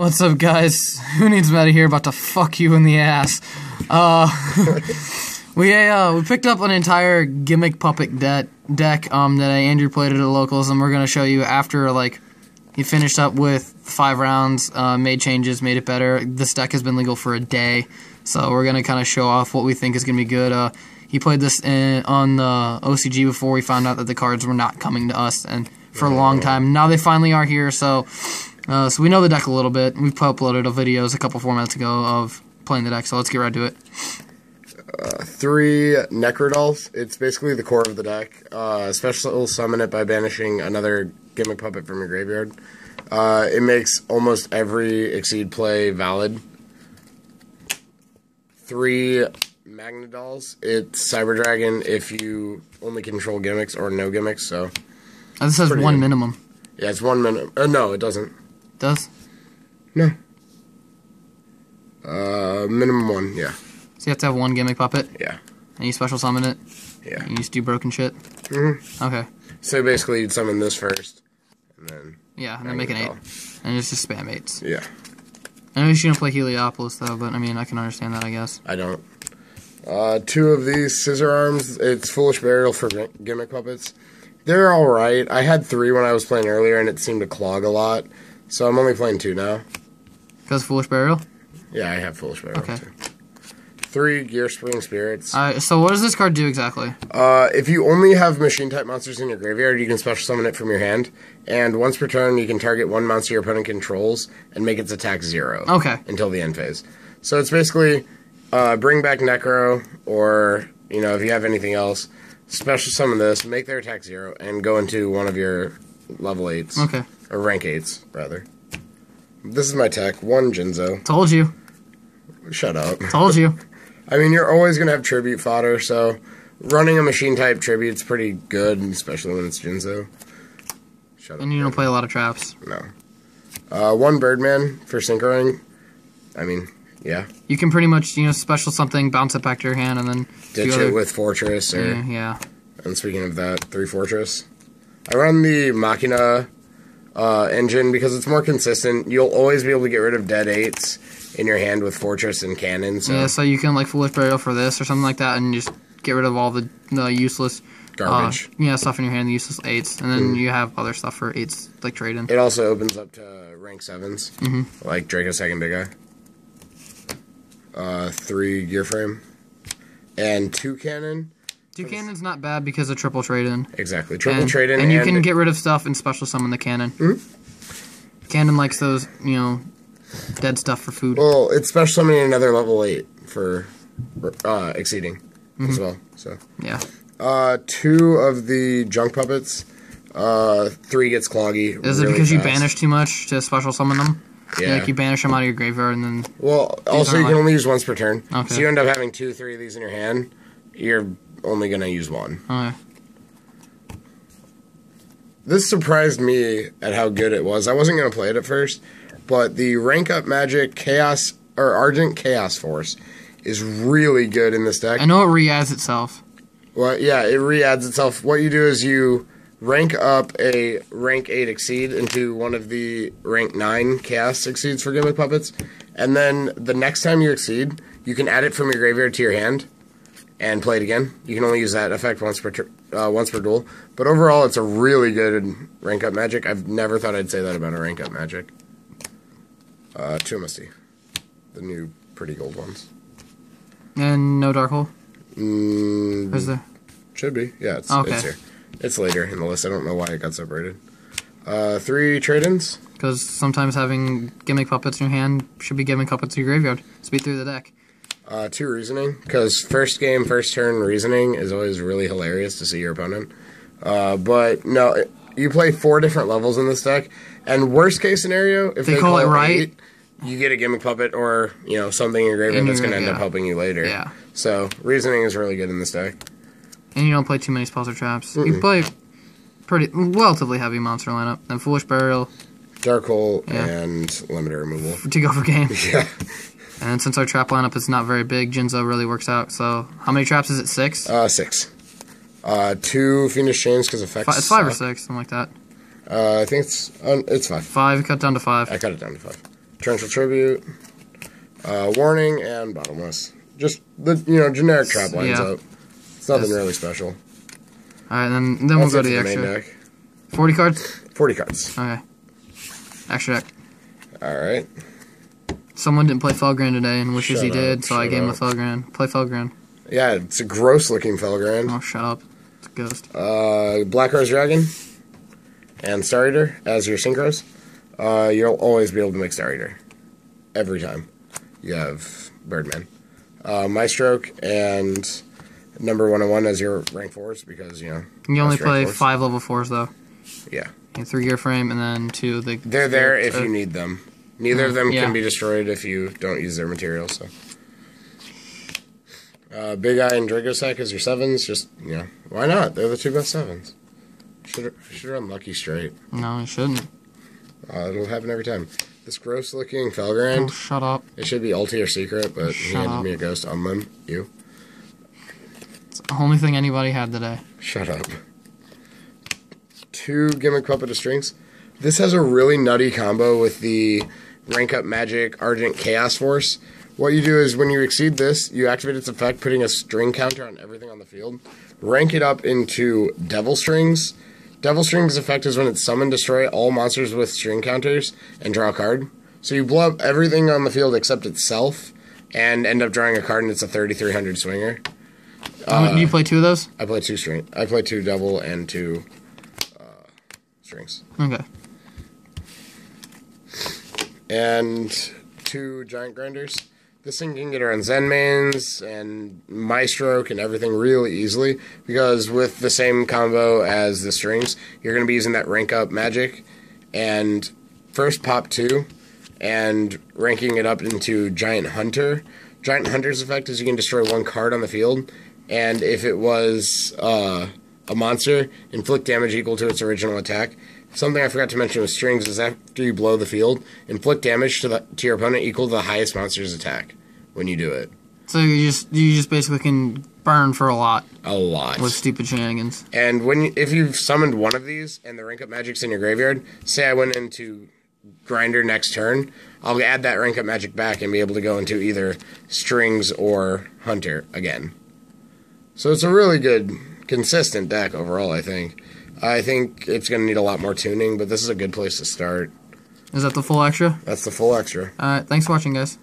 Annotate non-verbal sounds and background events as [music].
What's up, guys? Who needs meta here about to fuck you in the ass? Uh, [laughs] we uh we picked up an entire gimmick puppet de- deck um that Andrew played at the locals, and we're gonna show you after like he finished up with five rounds, uh, made changes, made it better. This deck has been legal for a day, so we're gonna kind of show off what we think is gonna be good. Uh, he played this in, on the OCG before we found out that the cards were not coming to us, and for a long time now they finally are here. So. Uh, so we know the deck a little bit. We've uploaded a videos a couple four minutes ago of playing the deck. So let's get right to it. Three Necrodolls. It's basically the core of the deck. Uh, special summon it by banishing another gimmick puppet from your graveyard. Uh, it makes almost every Exceed play valid. Three Magnadolls. It's Cyber Dragon if you only control gimmicks or no gimmicks. So Uh, this has one good. minimum. yeah, it's one minute. Uh, no, it doesn't. Does No. Uh, minimum one. Yeah, so you have to have one gimmick puppet, yeah, and you special summon it. yeah. And you just do broken shit. Mhm. Okay. So basically, you'd summon this first, and then Yeah, and then make an eight, and it's just spam eights. Yeah. I know you shouldn't play Heliopolis though, but I mean I can understand that I guess. I don't. Uh, two of these scissor arms. It's foolish burial for gimmick puppets. They're all right. I had three when I was playing earlier, and it seemed to clog a lot. So I'm only playing two now. Cause foolish burial. Yeah, I have foolish burial Okay. too. Three gear spring spirits. All right. So what does this card do exactly? Uh, if you only have machine type monsters in your graveyard, you can special summon it from your hand. And once per turn, you can target one monster your opponent controls and make its attack zero. Okay. until the end phase. So it's basically uh, bring back Necro, or you know if you have anything else, special summon this, make their attack zero, and go into one of your level eights Okay. Or rank eights rather. This is my tech. One Jinzo. Told you. Shut up. Told you. [laughs] I mean, you're always gonna have tribute fodder, so running a machine type tribute's pretty good, especially when it's Jinzo. Shut up. And you don't play a lot of traps. No. Uh, one Birdman for Synchroing. I mean, yeah. You can pretty much you know special something, bounce it back to your hand, and then Ditch it with Fortress or. Yeah, yeah. And speaking of that, three fortress. I run the Machina uh, engine because it's more consistent. You'll always be able to get rid of dead eights in your hand with fortress and cannon. So Yeah, so you can like foolish burial for this or something like that, and just get rid of all the, the useless garbage. Uh, yeah, stuff in your hand, the useless eights, and then you have other stuff for eights like trade in. it also opens up to rank 7s like Dracossack Big Eye. Uh, three gear frame and two cannon. Two cannons not bad because of triple trade in. Exactly, triple And, trade in, and you can get rid of stuff and special summon the cannon. Mm-hmm. Cannon likes those, you know, dead stuff for food. Well, it's special summoning another level eight for uh, exceeding as Mm-hmm. well. So. Yeah. Uh, two of the junk puppets. Uh, three gets cloggy. Is it really because you banish too much to special summon them? Yeah. Like you banish them out of your graveyard and then. well, also you can like- only use once per turn. Okay. So you end up having two, three of these in your hand. You're only gonna use one. This surprised me at how good it was. I wasn't gonna play it at first, but the rank up magic chaos or Argent Chaos Force is really good in this deck. I know it re-adds itself. Well, yeah, it re-adds itself. What you do is you rank up a rank 8 exceed into one of the rank 9 chaos exceeds for gimmick puppets, and then the next time you exceed, you can add it from your graveyard to your hand and play it again. You can only use that effect once per uh, once per duel, but overall, it's a really good rank up magic. I've never thought I'd say that about a rank up magic. Uh, two Misty, the new pretty gold ones. And no dark hole. Mm, Is there? Should be. Yeah, it's, Okay. it's here. It's later in the list. I don't know why it got separated. Uh, three trade-ins. Because sometimes having gimmick puppets in your hand should be gimmick puppets in your graveyard. Speed through the deck. Uh, two reasoning. Because first game, first turn reasoning is always really hilarious to see your opponent. Uh, but no, it- you play four different levels in this deck. And worst case scenario, if They they, call it right. eight, you get a gimmick puppet or you know something in your graveyard that's going to end up helping you later. Yeah. So reasoning is really good in this deck. And you don't play too many spells or traps. You play pretty relatively heavy monster lineup. Then Foolish Burial Dark hole Yeah. and limiter removal. to go for game. [laughs] Yeah. And since our trap lineup is not very big, Jinzo really works out. So how many traps is it? Six? Uh, six. Uh, two Fiendish Chains because effects. Fi- it's five or six, something like that. Uh, I think it's um, it's five. Five, cut down to five. I cut it down to five. Torrential Tribute, uh, Warning, and Bottomless. Just the you know generic trap lines Yeah. up. It's nothing Yes. really special. All right, then then we'll go to the main extra. deck. Forty cards. Forty cards. Okay. Extra deck. All right. Someone didn't play Felgrand today and wishes he Shut did, so I shut gave him a up. Felgrand. Play Felgrand. Yeah, it's a gross looking Felgrand. Oh, shut up. It's a ghost. Uh, Black Rose Dragon and Star Eater as your synchros. Uh, you'll always be able to make Star Eater. Every time. You have Birdman. Uh, Maestroke and number 101 as your rank fours because, you know. You only play fours. five level fours though. Yeah. Have three gear frame and then two the. They're there if you need them. Neither of them Yeah. can be destroyed if you don't use their materials. So, uh, Big Eye and Dracossack as your sevens. Just you know, why not? They're the two best sevens. Should should run Lucky straight. No, you shouldn't. Uh, it'll happen every time. This gross looking Oh, Felgrand. shut up. It should be ulti or secret, but he handed up. me a ghost on them. You It's the only thing anybody had today. shut up. Two gimmick puppet of strings. This has a really nutty combo with the rank up magic Argent Chaos Force. What you do is when you exceed this, you activate its effect, putting a string counter on everything on the field. Rank it up into Devil Strings. Devil Strings effect is when it's summon, destroy all monsters with string counters, and draw a card. So you blow up everything on the field except itself, and end up drawing a card, and it's a 3300 swinger. Do you Uh, play two of those? I play two string. I play two double and two uh, strings, Okay. And two giant grinders. This thing can get around Zenmaines and Maestro and everything really easily because with the same combo as the strings, you're going to be using that rank up magic and first pop two and ranking it up into Giant Hunter. Giant Hunter's effect is you can destroy one card on the field, and if it was uh, a monster, inflict damage equal to its original attack. Something I forgot to mention with strings is after you blow the field, inflict damage to the to your opponent equal to the highest monster's attack when you do it. So you just you just basically can burn for a lot A lot. with stupid shenanigans. And when you, if you've summoned one of these and the rank up magic's in your graveyard, say I went into grinder next turn, I'll add that rank up magic back and be able to go into either strings or hunter again. So it's a really good consistent deck overall, I think. I think it's going to need a lot more tuning, but this is a good place to start. Is that the full extra? That's the full extra. All right. Thanks for watching, guys.